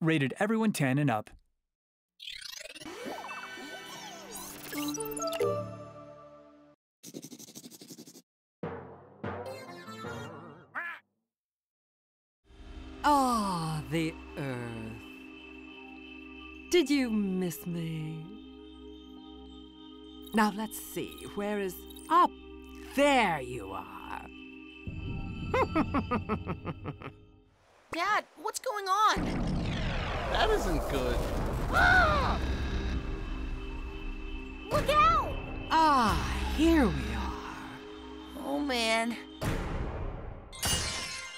Rated everyone 10 and up. Ah, the Earth. Did you miss me? Now let's see, where is. Up! There you are! Dad, what's going on? That isn't good. Ah! Look out! Ah, here we are. Oh man.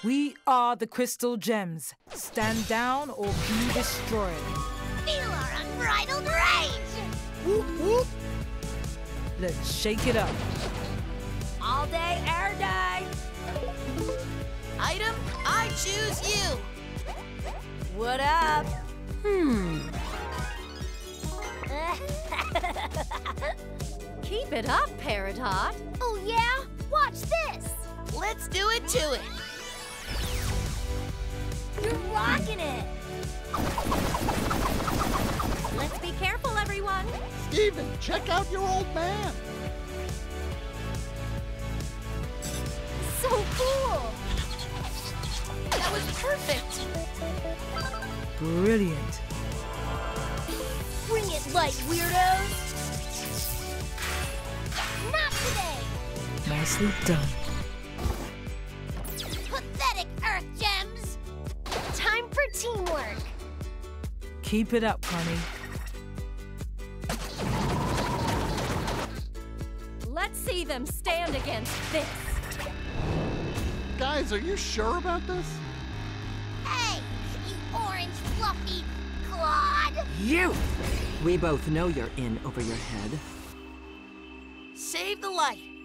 We are the Crystal Gems. Stand down or be destroyed. Feel our unbridled rage! Whoop whoop! Let's shake it up. All day, air day! Item, I choose you! What up? Hmm. Keep it up, Peridot. Oh, yeah? Watch this! Let's do it to it! You're rocking it! Let's be careful, everyone! Steven, check out your old man. Brilliant. Bring it, light weirdos! Not today! Nicely done. Pathetic Earth Gems! Time for teamwork! Keep it up, honey. Let's see them stand against this! Guys, are you sure about this? You! We both know you're in over your head. Save the light!